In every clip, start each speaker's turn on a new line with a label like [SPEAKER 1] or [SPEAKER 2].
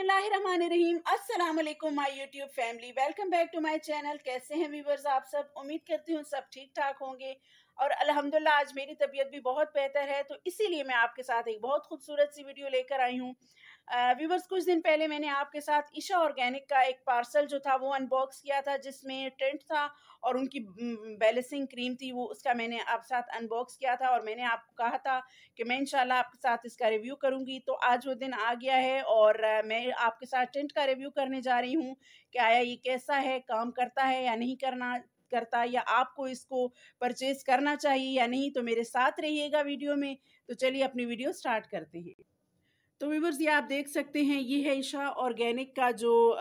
[SPEAKER 1] बिस्मिल्लाहिर्रहमानिर्रहीम। अस्सलाम YouTube family. Welcome back to my channel. कैसे हैं व्यूवर्स आप सब? उम्मीद करती हूँ सब ठीक ठाक होंगे। और अल्हम्दुलिल्लाह आज मेरी तबीयत भी बहुत बेहतर है तो इसीलिए मैं आपके साथ एक बहुत खूबसूरत सी वीडियो लेकर आई हूँ। व्यूवर्स, कुछ दिन पहले मैंने आपके साथ ईशा ऑर्गेनिक का एक पार्सल जो था वो अनबॉक्स किया था, जिसमें टेंट था और उनकी बैलेंसिंग क्रीम थी वो, उसका मैंने आप साथ अनबॉक्स किया था और मैंने आपको कहा था कि मैं इंशाल्लाह आपके साथ इसका रिव्यू करूँगी। तो आज वो दिन आ गया है और मैं आपके साथ टेंट का रिव्यू करने जा रही हूँ कि आया ये कैसा है, काम करता है या नहीं करना करता या आपको इसको परचेज करना चाहिए या नहीं तो मेरे साथ रहिएगा वीडियो में। तो चलिए अपनी वीडियो स्टार्ट करते हैं। तो व्यूवर्स, ये आप देख सकते हैं, ये है ईशा ऑर्गेनिक का जो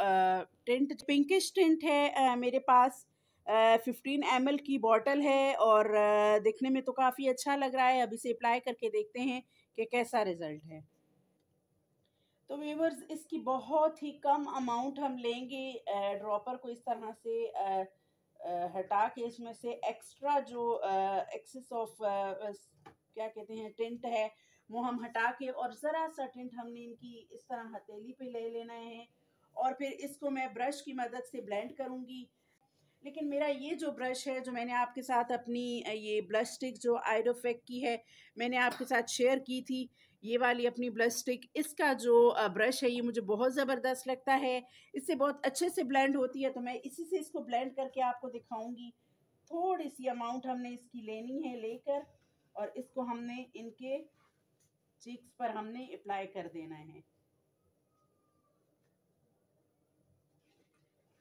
[SPEAKER 1] टेंट, पिंकिश टेंट है मेरे पास। फिफ्टीन एम की बॉटल है और दिखने में तो काफ़ी अच्छा लग रहा है। अब इसे अप्लाई करके देखते हैं कि कैसा रिज़ल्ट है। तो व्यूवर्स, इसकी बहुत ही कम अमाउंट हम लेंगे ड्रॉपर को इस तरह से हटा के इसमें से एक्स्ट्रा जो एक्सेस ऑफ़ क्या कहते हैं टेंट है, वो हम हटा के और ज़रा सा टेंट हमने इनकी इस तरह हथेली पे ले लेना है। और फिर इसको मैं ब्रश की मदद से ब्लेंड करूँगी। लेकिन मेरा ये जो ब्रश है, जो मैंने आपके साथ अपनी ये ब्लश स्टिक जो आइडोफेक की है, मैंने आपके साथ शेयर की थी, ये वाली अपनी ब्लश स्टिक, इसका जो ब्रश है, ये मुझे बहुत ज़बरदस्त लगता है। इससे बहुत अच्छे से ब्लेंड होती है तो मैं इसी से इसको ब्लेंड करके आपको दिखाऊँगी। थोड़ी सी अमाउंट हमने इसकी लेनी है लेकर, और इसको हमने इनके चिक्स पर हमने अप्लाई कर देना है।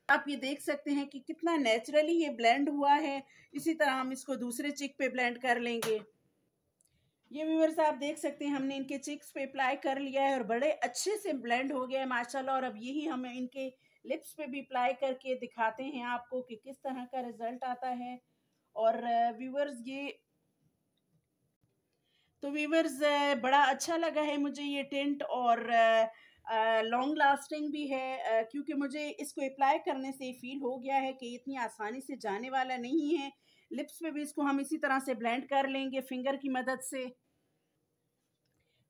[SPEAKER 1] आप ये देख सकते हैं कि कितना नेचुरली ये ब्लेंड हुआ है। इसी तरह हम इसको दूसरे चिक पे ब्लेंड कर लेंगे। ये व्यूवर्स आप देख सकते हैं, हमने इनके चिक्स पे अप्लाई कर लिया है और बड़े अच्छे से ब्लेंड हो गया है, माशाल्लाह। और अब यही हम इनके लिप्स पे भी अप्लाई करके दिखाते हैं आपको कि किस तरह का रिज़ल्ट आता है। और व्यूवर्स ये तो व्यूवर्स बड़ा अच्छा लगा है मुझे ये टेंट और लॉन्ग लास्टिंग भी है uh, क्योंकि मुझे इसको अप्लाई करने से फील हो गया है कि इतनी आसानी से जाने वाला नहीं है। लिप्स पे भी इसको हम इसी तरह से ब्लेंड कर लेंगे फिंगर की मदद से।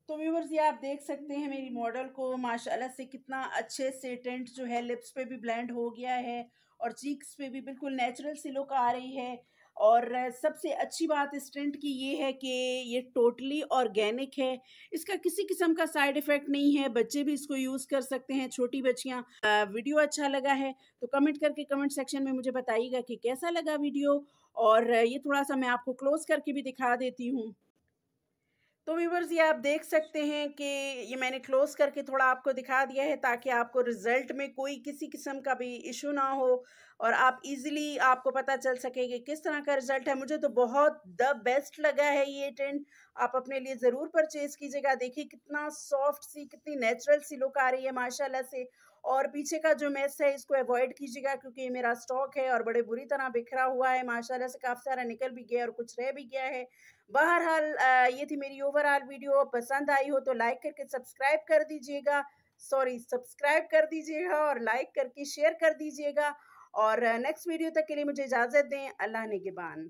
[SPEAKER 1] तो व्यूवर्स ये आप देख सकते हैं मेरी मॉडल को माशाल्लाह से कितना अच्छे से टेंट जो है लिप्स पे भी ब्लेंड हो गया है और चीक्स पे भी बिल्कुल नेचुरल सी लुक आ रही है। और सबसे अच्छी बात इस टेंट की ये है कि ये टोटली ऑर्गेनिक है। इसका किसी किस्म का साइड इफ़ेक्ट नहीं है, बच्चे भी इसको यूज़ कर सकते हैं, छोटी बच्चियाँ। वीडियो अच्छा लगा है तो कमेंट करके कमेंट सेक्शन में मुझे बताइएगा कि कैसा लगा वीडियो और ये थोड़ा सा मैं आपको क्लोज करके भी दिखा देती हूँ। तो व्यूवर्स ये आप देख सकते हैं कि ये मैंने क्लोज करके थोड़ा आपको दिखा दिया है ताकि आपको रिज़ल्ट में कोई किसी किस्म का भी इशू ना हो और आप इजीली आपको पता चल सके कि किस तरह का रिज़ल्ट है। मुझे तो बहुत द बेस्ट लगा है ये टेंट आप अपने लिए ज़रूर परचेज़ कीजिएगा। देखिए कितना सॉफ्ट सी, कितनी नेचुरल सी लुक आ रही है, माशाल्लाह से। और पीछे का जो मेस है, इसको अवॉइड कीजिएगा क्योंकि ये मेरा स्टॉक है और बड़े बुरी तरह बिखरा हुआ है। माशाल्लाह से काफ़ी सारा निकल भी गया और कुछ रह भी गया है। बहरहाल ये थी मेरी ओवरऑल वीडियो पसंद आई हो तो लाइक करके सब्सक्राइब कर दीजिएगा। सॉरी सब्सक्राइब कर दीजिएगा और लाइक करके शेयर कर दीजिएगा। और नेक्स्ट वीडियो तक के लिए मुझे इजाज़त दें। अल्लाह ने के बान।